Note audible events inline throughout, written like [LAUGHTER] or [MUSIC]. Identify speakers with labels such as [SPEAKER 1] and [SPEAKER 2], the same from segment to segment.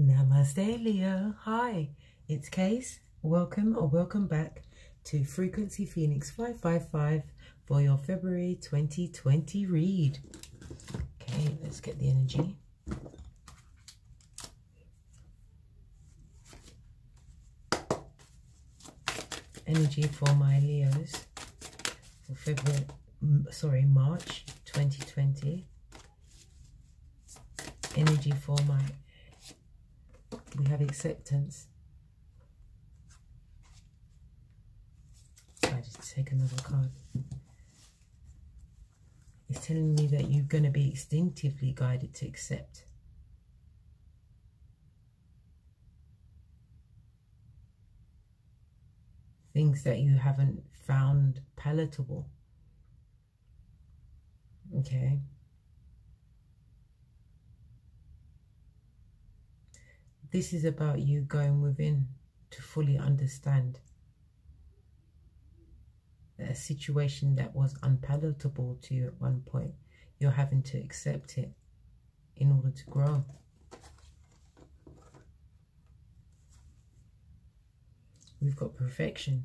[SPEAKER 1] Namaste, Leo. Hi, it's Case. Welcome or welcome back to Frequency Phoenix 555 for your February 2020 read. Okay, let's get the energy. Energy for my Leos for February, sorry, March 2020. Energy for my we have acceptance. I just take another card. It's telling me that you're going to be instinctively guided to accept. Things that you haven't found palatable. Okay. This is about you going within to fully understand a situation that was unpalatable to you at one point. You're having to accept it in order to grow. We've got perfection.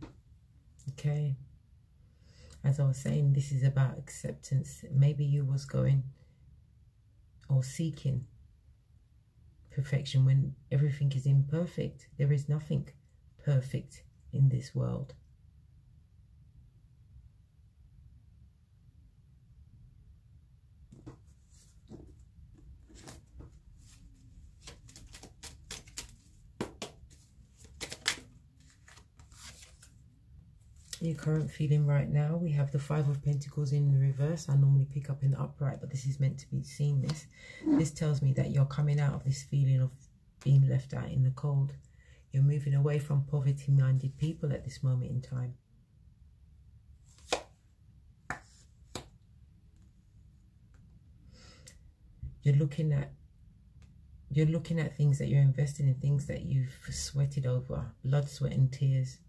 [SPEAKER 1] Okay. As I was saying, this is about acceptance. Maybe you was going or seeking perfection when everything is imperfect. There is nothing perfect in this world. Your current feeling right now. We have the Five of Pentacles in the reverse. I normally pick up in the upright, but this is meant to be seen this. This tells me that you're coming out of this feeling of being left out in the cold. You're moving away from poverty-minded people at this moment in time. You're looking at you're looking at things that you're investing in, things that you've sweated over, blood, sweat and tears.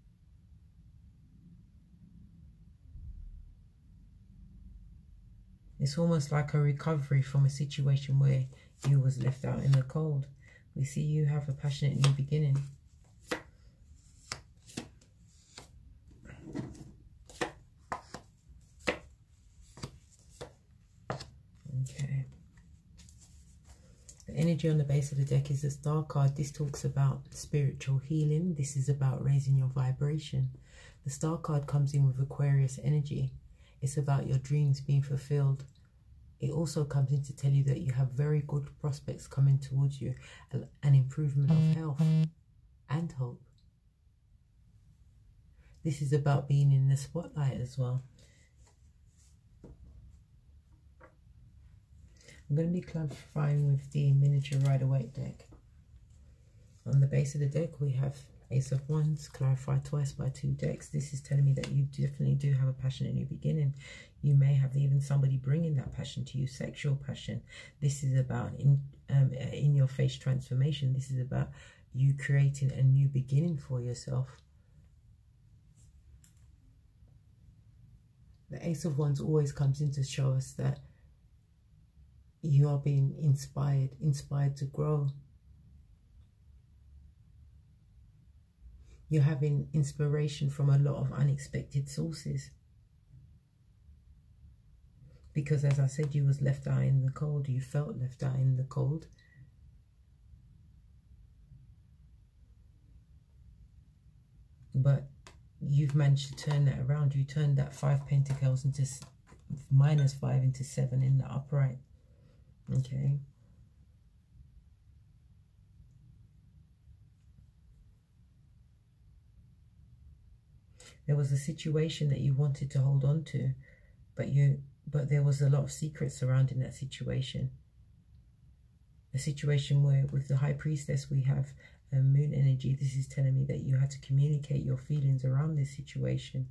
[SPEAKER 1] It's almost like a recovery from a situation where you was left out in the cold. We see you have a passionate new beginning. Okay. The energy on the base of the deck is the star card. This talks about spiritual healing. This is about raising your vibration. The star card comes in with Aquarius energy. It's about your dreams being fulfilled. It also comes in to tell you that you have very good prospects coming towards you, an improvement of health and hope. This is about being in the spotlight as well. I'm going to be clarifying with the miniature Rider-Waite deck. On the base of the deck, we have Ace of Wands, clarified twice by two decks. This is telling me that you definitely do have a passionate new beginning. You may have even somebody bringing that passion to you, sexual passion. This is about in um, in your face transformation. This is about you creating a new beginning for yourself. The Ace of Wands always comes in to show us that you are being inspired, inspired to grow, You're having inspiration from a lot of unexpected sources. Because as I said, you was left out in the cold. You felt left out in the cold. But you've managed to turn that around. You turned that five pentacles into minus five into seven in the upright. Okay. There was a situation that you wanted to hold on to, but you but there was a lot of secrets surrounding that situation. A situation where with the high priestess we have a moon energy. This is telling me that you had to communicate your feelings around this situation,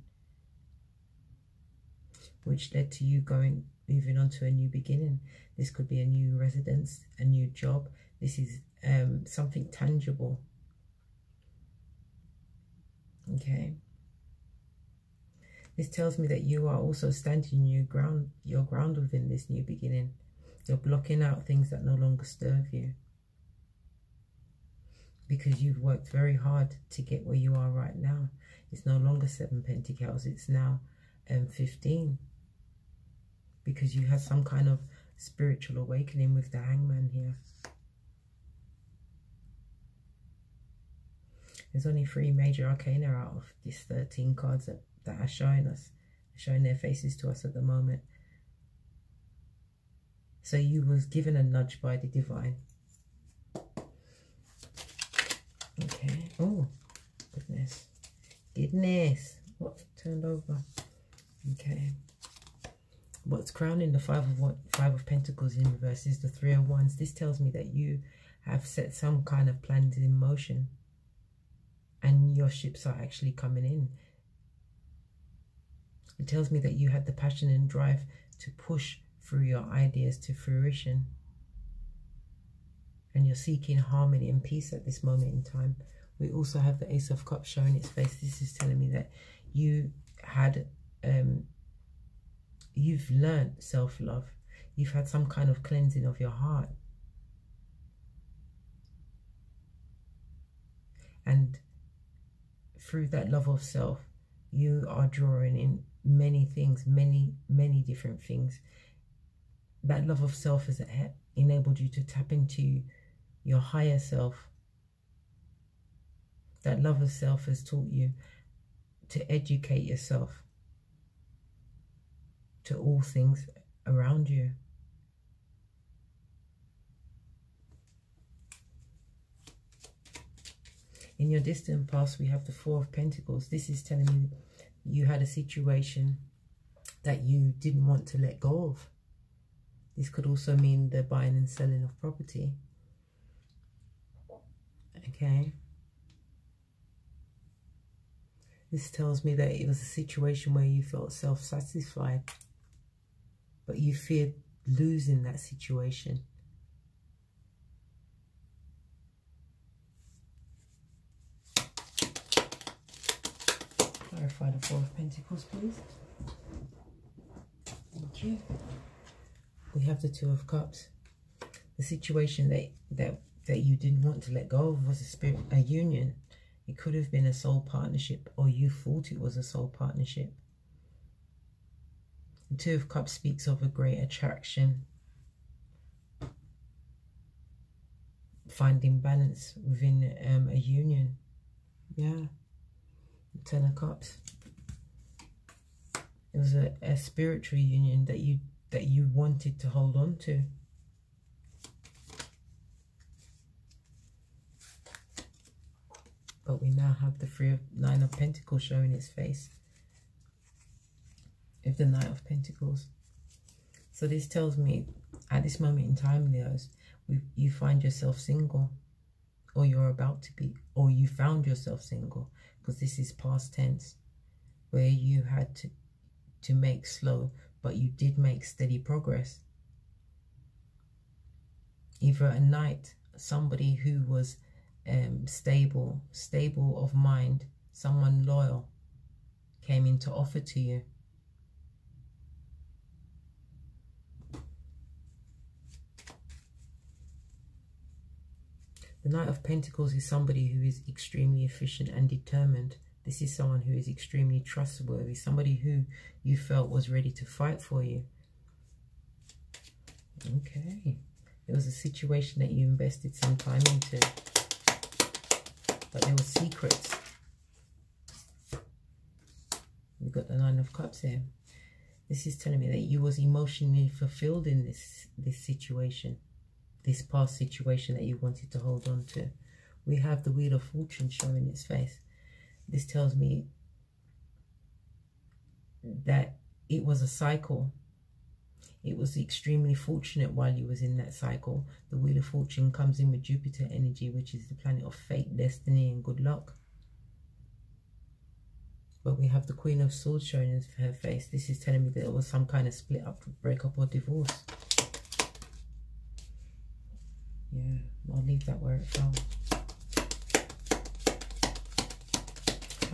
[SPEAKER 1] which led to you going moving on to a new beginning. This could be a new residence, a new job. This is um, something tangible. Okay. This tells me that you are also standing your ground, your ground within this new beginning. You're blocking out things that no longer serve you. because you've worked very hard to get where you are right now. It's no longer seven pentacles, it's now um, 15 because you had some kind of spiritual awakening with the hangman here. There's only three major arcana out of these 13 cards that, that are showing us, showing their faces to us at the moment. So you was given a nudge by the divine. Okay. Oh, goodness. Goodness. What turned over? Okay. What's crowning the five of what five of pentacles in reverse is the three of wands. This tells me that you have set some kind of plans in motion and your ships are actually coming in. It tells me that you had the passion and drive to push through your ideas to fruition. And you're seeking harmony and peace at this moment in time. We also have the Ace of Cups showing its face. This is telling me that you had, um, you've learned self-love. You've had some kind of cleansing of your heart. And through that love of self, you are drawing in many things, many, many different things. That love of self has enabled you to tap into your higher self. That love of self has taught you to educate yourself to all things around you. In your distant past, we have the Four of Pentacles. This is telling me you had a situation that you didn't want to let go of. This could also mean the buying and selling of property. Okay. This tells me that it was a situation where you felt self-satisfied, but you feared losing that situation. Clarify the Four of Pentacles, please. Thank you. We have the Two of Cups. The situation that that that you didn't want to let go of was a spirit, a union. It could have been a soul partnership, or you thought it was a soul partnership. The Two of Cups speaks of a great attraction, finding balance within um, a union. Yeah. Ten of Cups. It was a, a spiritual union that you that you wanted to hold on to. But we now have the three of nine of pentacles showing its face. If the knight of pentacles. So this tells me at this moment in time, Leos, you find yourself single or you're about to be, or you found yourself single because this is past tense, where you had to, to make slow, but you did make steady progress. Either a knight, somebody who was um, stable, stable of mind, someone loyal, came in to offer to you. The Knight of Pentacles is somebody who is extremely efficient and determined. This is someone who is extremely trustworthy, somebody who you felt was ready to fight for you. Okay. It was a situation that you invested some time into. But there were secrets. We've got the Nine of Cups here. This is telling me that you was emotionally fulfilled in this, this situation this past situation that you wanted to hold on to. We have the Wheel of Fortune showing its face. This tells me that it was a cycle. It was extremely fortunate while you was in that cycle. The Wheel of Fortune comes in with Jupiter energy, which is the planet of fate, destiny, and good luck. But we have the Queen of Swords showing her face. This is telling me that it was some kind of split up, breakup, or divorce. I'll leave that where it fell.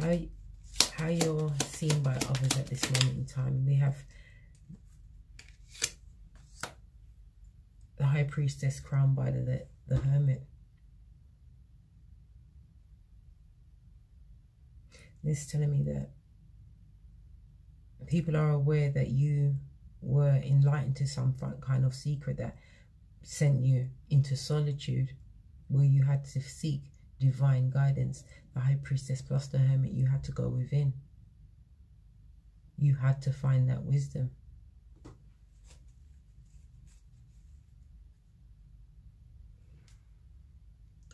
[SPEAKER 1] How, how you're seen by others at this moment in time. We have the high priestess crowned by the, the, the hermit. This is telling me that people are aware that you were enlightened to some kind of secret that sent you into solitude where you had to seek divine guidance. The high priestess plus the hermit, you had to go within. You had to find that wisdom.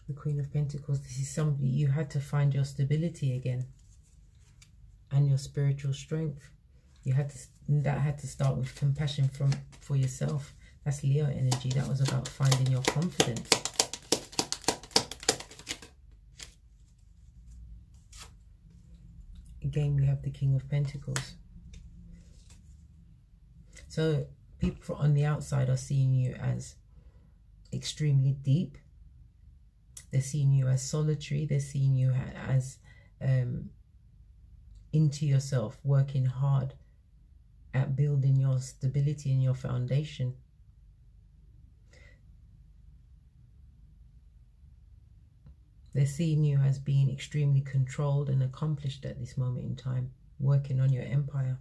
[SPEAKER 1] The Queen of Pentacles, this is somebody you had to find your stability again and your spiritual strength. You had to that had to start with compassion from for yourself. That's Leo energy. That was about finding your confidence. Again, we have the King of Pentacles. So people on the outside are seeing you as extremely deep. They're seeing you as solitary. They're seeing you as um, into yourself, working hard at building your stability and your foundation. They're seeing you as being extremely controlled and accomplished at this moment in time, working on your empire.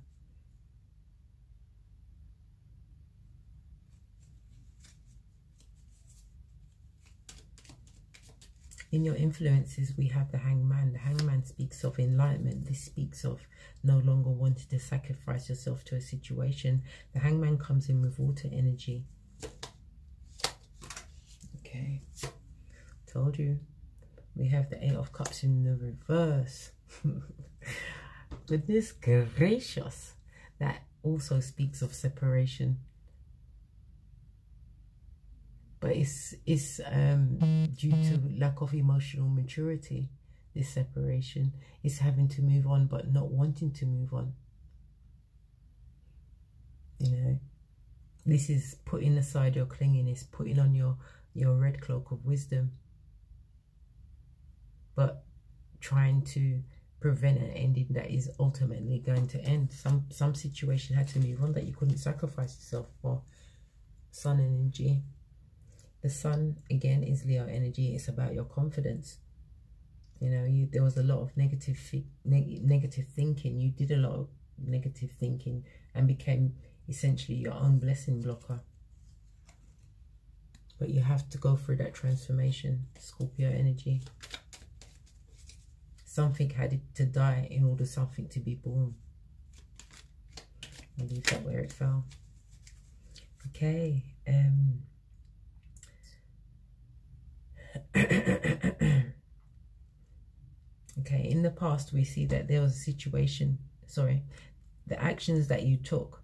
[SPEAKER 1] In your influences, we have the hangman. The hangman speaks of enlightenment. This speaks of no longer wanting to sacrifice yourself to a situation. The hangman comes in with water energy. Okay. Told you. We have the Eight of Cups in the reverse. [LAUGHS] Goodness gracious. That also speaks of separation but it's it's um, due to lack of emotional maturity. This separation is having to move on, but not wanting to move on. You know, this is putting aside your clinginess, putting on your your red cloak of wisdom, but trying to prevent an ending that is ultimately going to end. Some some situation had to move on that you couldn't sacrifice yourself for. Sun energy. The sun, again, is Leo energy. It's about your confidence. You know, you there was a lot of negative neg negative thinking. You did a lot of negative thinking and became essentially your own blessing blocker. But you have to go through that transformation, Scorpio energy. Something had to die in order something to be born. I'll leave that where it fell. Okay. Um, [COUGHS] okay, in the past, we see that there was a situation, sorry, the actions that you took,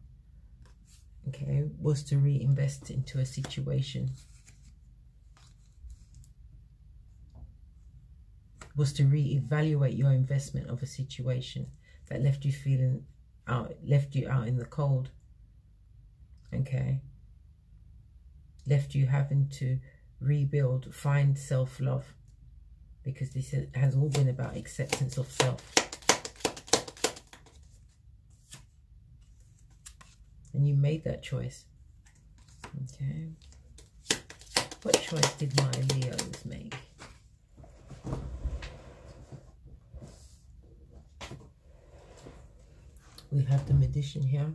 [SPEAKER 1] okay, was to reinvest into a situation. Was to re-evaluate your investment of a situation that left you feeling out, left you out in the cold. Okay. Left you having to rebuild, find self-love. Because this has all been about acceptance of self. And you made that choice. Okay. What choice did my Leos make? We have the magician here.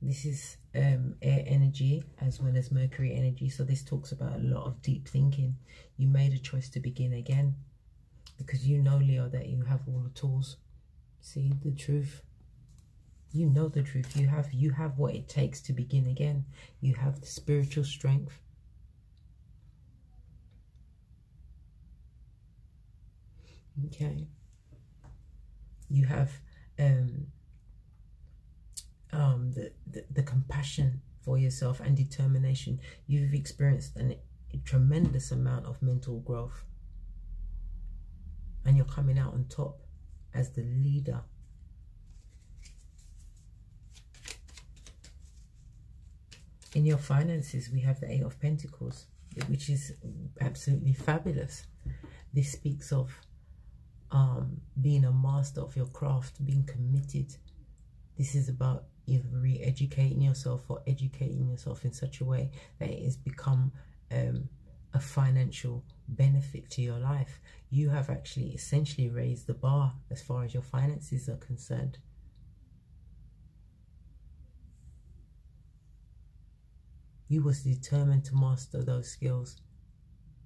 [SPEAKER 1] This is um, air energy as well as Mercury energy. So this talks about a lot of deep thinking. You made a choice to begin again because you know, Leo, that you have all the tools. See the truth. You know the truth. You have you have what it takes to begin again. You have the spiritual strength. Okay. You have um um, the, the, the compassion for yourself and determination, you've experienced an, a tremendous amount of mental growth. And you're coming out on top as the leader. In your finances, we have the Eight of Pentacles, which is absolutely fabulous. This speaks of um, being a master of your craft, being committed. This is about either re-educating yourself or educating yourself in such a way that it has become um, a financial benefit to your life. You have actually essentially raised the bar as far as your finances are concerned. You was determined to master those skills,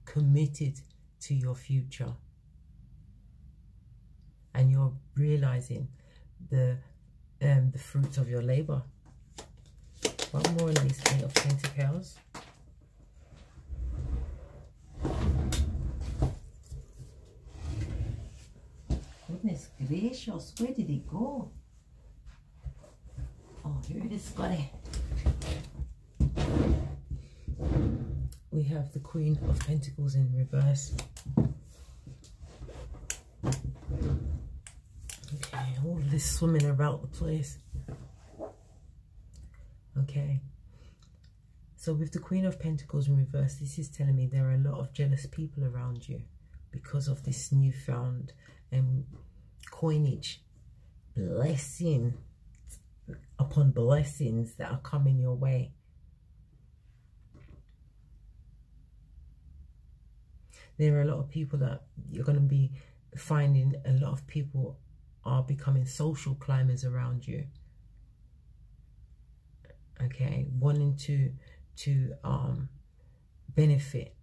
[SPEAKER 1] committed to your future. And you're realizing the um, the fruits of your labor. One more in this Eight of Pentacles. Goodness gracious, where did it go? Oh, here it is, got it. We have the Queen of Pentacles in reverse. This swimming about the place. Okay. So with the Queen of Pentacles in reverse, this is telling me there are a lot of jealous people around you because of this newfound um, coinage, blessing upon blessings that are coming your way. There are a lot of people that you're going to be finding a lot of people are becoming social climbers around you. Okay, wanting to to um benefit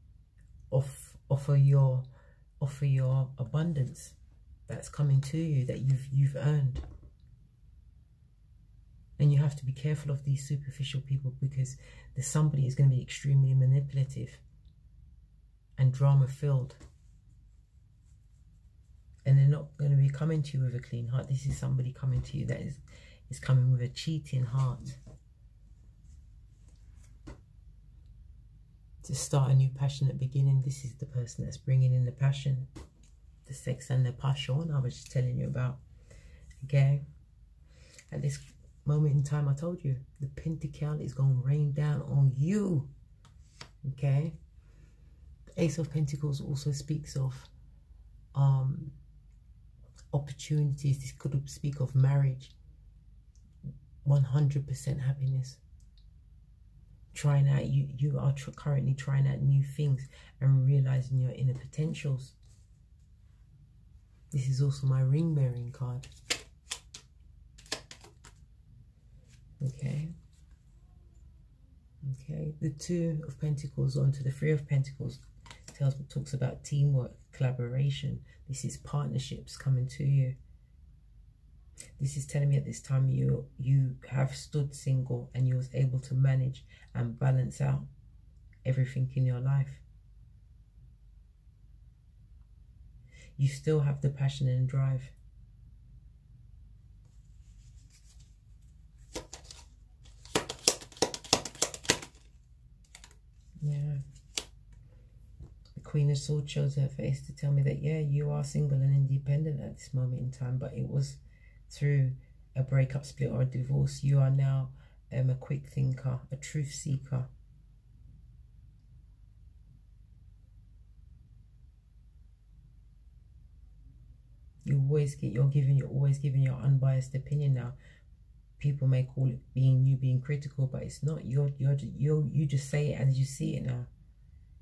[SPEAKER 1] off offer your offer your abundance that's coming to you that you've you've earned. And you have to be careful of these superficial people because there's somebody is going to be extremely manipulative and drama filled and they're not going to be coming to you with a clean heart. This is somebody coming to you that is, is coming with a cheating heart. To start a new passionate beginning, this is the person that's bringing in the passion, the sex and the passion I was just telling you about. Okay? At this moment in time, I told you, the pentacle is going to rain down on you. Okay? The Ace of Pentacles also speaks of um, opportunities. This could speak of marriage. 100% happiness. Trying out, you, you are tr currently trying out new things and realizing your inner potentials. This is also my ring bearing card. Okay. Okay. The two of pentacles onto the three of pentacles tells talks about teamwork, collaboration. This is partnerships coming to you. This is telling me at this time you you have stood single and you was able to manage and balance out everything in your life. You still have the passion and drive. Yeah. Queen of Swords shows her face to tell me that, yeah, you are single and independent at this moment in time, but it was through a breakup, split, or a divorce. You are now um, a quick thinker, a truth seeker. You always get, you're giving, you're always giving your unbiased opinion now. People may call it being you being critical, but it's not. You're, you're, you you just say it as you see it now.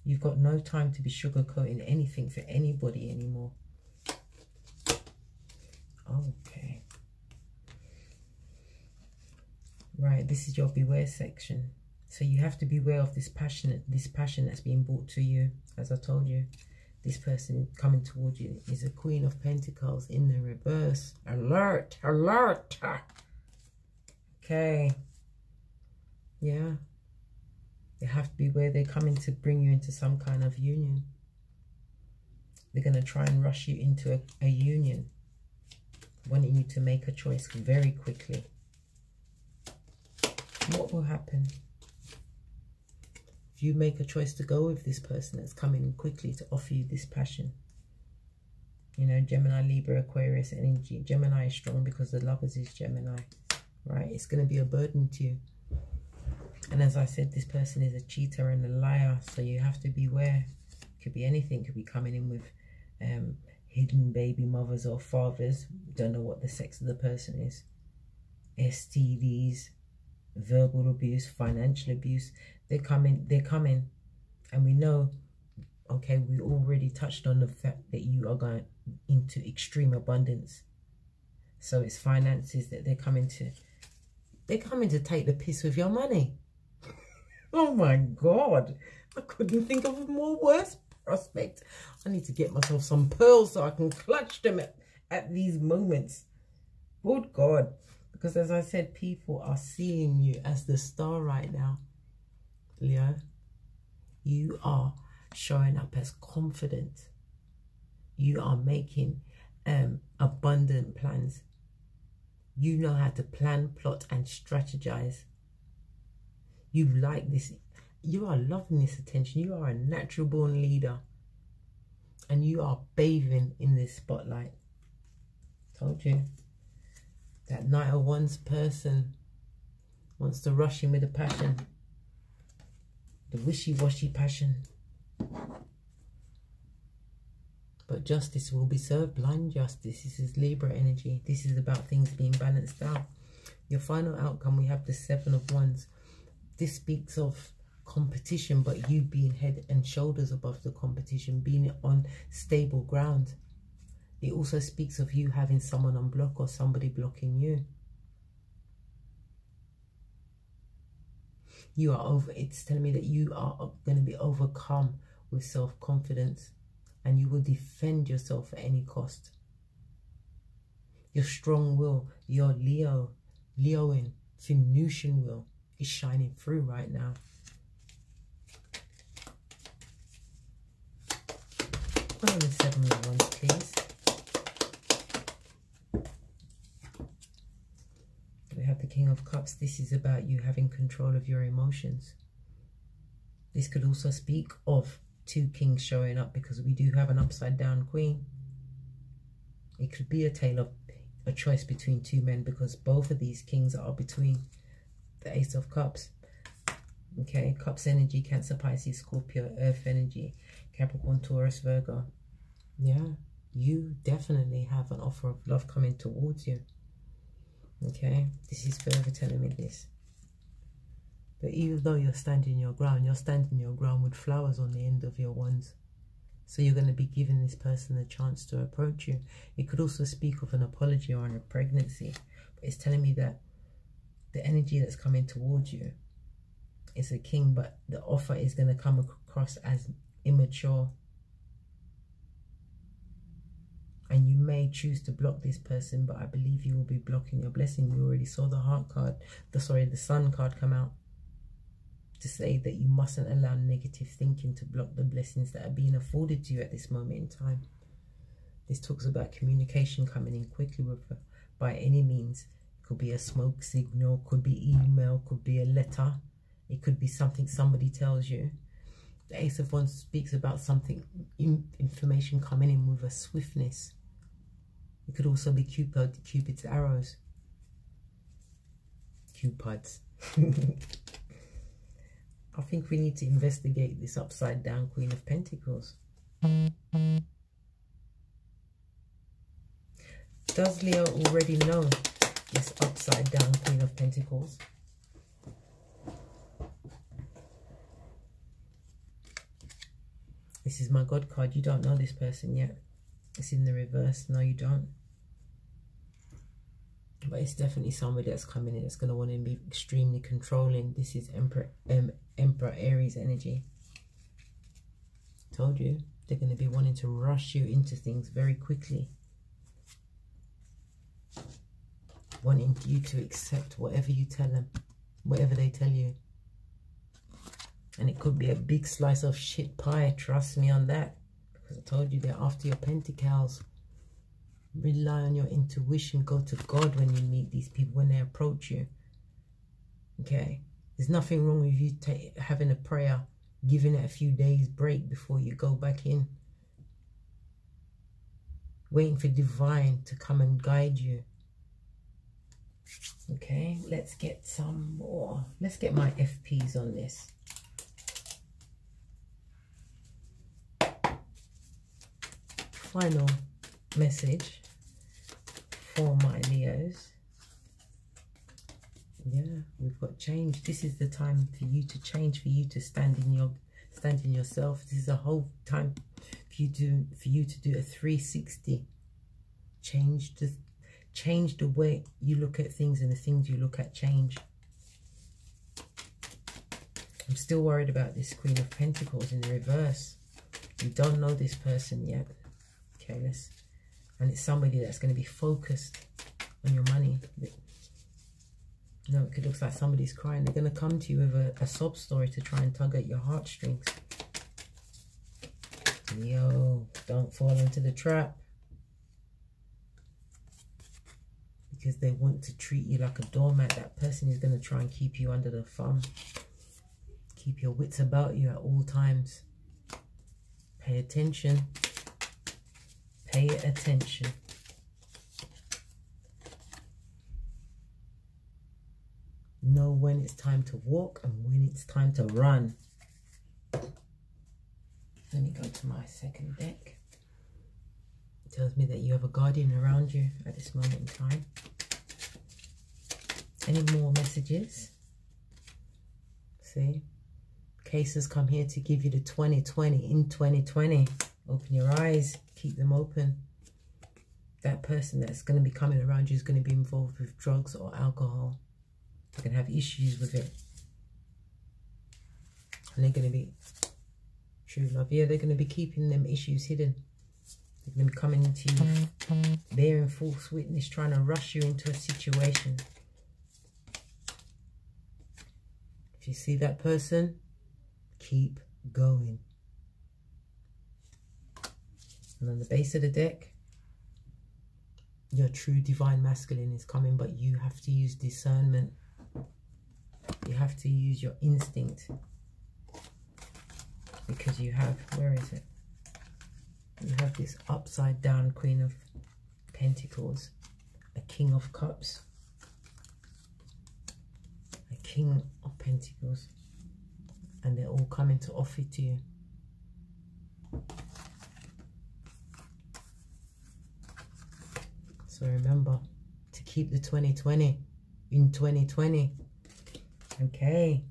[SPEAKER 1] You've got no time to be sugarcoating anything for anybody anymore. Okay. Right, this is your beware section. So you have to beware of this passion, this passion that's being brought to you. As I told you, this person coming towards you is a Queen of Pentacles in the reverse. Alert, alert. Okay. Yeah. They have to be where they're coming to bring you into some kind of union. They're going to try and rush you into a, a union, wanting you to make a choice very quickly. What will happen if you make a choice to go with this person that's coming quickly to offer you this passion? You know, Gemini, Libra, Aquarius energy. Gemini is strong because the lovers is Gemini, right? It's going to be a burden to you. And as I said, this person is a cheater and a liar, so you have to beware. Could be anything. Could be coming in with um, hidden baby mothers or fathers. Don't know what the sex of the person is. STDs, verbal abuse, financial abuse. They're coming. They're coming, and we know Okay, we already touched on the fact that you are going into extreme abundance. So it's finances that they're coming to. They're coming to take the piss with your money. Oh my God. I couldn't think of a more worse prospect. I need to get myself some pearls so I can clutch them at, at these moments. Good God. Because as I said, people are seeing you as the star right now. Leo, you are showing up as confident. You are making um, abundant plans. You know how to plan, plot, and strategize. You like this. You are loving this attention. You are a natural born leader. And you are bathing in this spotlight. Told you. That Knight of Wands person wants to rush in with a passion. The wishy-washy passion. But justice will be served. Blind justice. This is Libra energy. This is about things being balanced out. Your final outcome, we have the Seven of Wands. This speaks of competition, but you being head and shoulders above the competition, being on stable ground. It also speaks of you having someone on block or somebody blocking you. You are over, it's telling me that you are going to be overcome with self-confidence and you will defend yourself at any cost. Your strong will, your Leo, Leoin, Venusian will is shining through right now. The seven of please. We have the King of Cups. This is about you having control of your emotions. This could also speak of two kings showing up because we do have an upside down queen. It could be a tale of a choice between two men because both of these kings are between the Ace of Cups. Okay, Cups energy, Cancer, Pisces, Scorpio, Earth energy, Capricorn, Taurus, Virgo. Yeah, you definitely have an offer of love coming towards you. Okay, this is further telling me this. But even though you're standing your ground, you're standing your ground with flowers on the end of your wands. So you're going to be giving this person a chance to approach you. It could also speak of an apology or a pregnancy. But it's telling me that the energy that's coming towards you is a king, but the offer is going to come across as immature. And you may choose to block this person, but I believe you will be blocking your blessing. You already saw the heart card, the sorry, the sun card come out to say that you mustn't allow negative thinking to block the blessings that are being afforded to you at this moment in time. This talks about communication coming in quickly with by any means. Could be a smoke signal, could be email, could be a letter. It could be something somebody tells you. The Ace of Wands speaks about something, information coming in with a swiftness. It could also be Cupid, Cupid's arrows. Cupids. [LAUGHS] I think we need to investigate this upside down Queen of Pentacles. Does Leo already know this upside down Queen of Pentacles? This is my God card. You don't know this person yet. It's in the reverse. No, you don't. But it's definitely somebody that's coming in that's going to want to be extremely controlling. This is Emperor, um, Emperor Aries energy. Told you. They're going to be wanting to rush you into things very quickly. Wanting you to accept whatever you tell them. Whatever they tell you. And it could be a big slice of shit pie. Trust me on that. Because I told you they're after your pentacles. Rely on your intuition. Go to God when you meet these people, when they approach you. Okay? There's nothing wrong with you having a prayer, giving it a few days break before you go back in. Waiting for divine to come and guide you. Okay, let's get some more. Let's get my FPs on this. Final message for my Leos. Yeah, we've got change. This is the time for you to change, for you to stand in your stand in yourself. This is a whole time for you to for you to do a 360. Change the change the way you look at things and the things you look at change. I'm still worried about this Queen of Pentacles in the reverse. You don't know this person yet. Okay, let's and it's somebody that's going to be focused on your money. No, it looks like somebody's crying. They're going to come to you with a, a sob story to try and tug at your heartstrings. Yo, don't fall into the trap. Because they want to treat you like a doormat. That person is going to try and keep you under the thumb. Keep your wits about you at all times. Pay attention. Pay attention. Know when it's time to walk and when it's time to run. Let me go to my second deck. Tells me that you have a guardian around you at this moment in time. Any more messages? See? Cases come here to give you the 2020 in 2020. Open your eyes, keep them open. That person that's going to be coming around you is going to be involved with drugs or alcohol. They're going to have issues with it. And they're going to be true love. Yeah, they're going to be keeping them issues hidden. They're going to be coming to you, bearing false witness, trying to rush you into a situation. If you see that person, keep going. And on the base of the deck, your true divine masculine is coming, but you have to use discernment. You have to use your instinct. Because you have, where is it? You have this upside down Queen of Pentacles, a King of Cups, a King of Pentacles, and they're all coming to offer to you. So remember to keep the 2020 in 2020. Okay.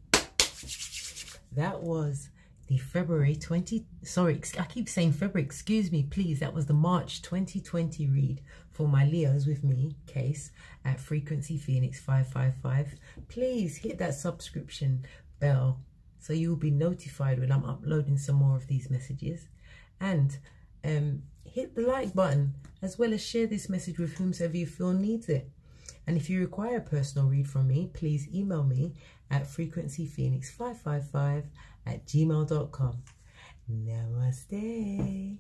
[SPEAKER 1] That was the February 20, sorry, I keep saying February, excuse me, please. That was the March 2020 read for my Leos with me case at Frequency Phoenix 555. Please hit that subscription bell so you'll be notified when I'm uploading some more of these messages. And um, hit the like button as well as share this message with whomsoever you feel needs it. And if you require a personal read from me, please email me at frequencyphoenix555 at gmail.com. Namaste.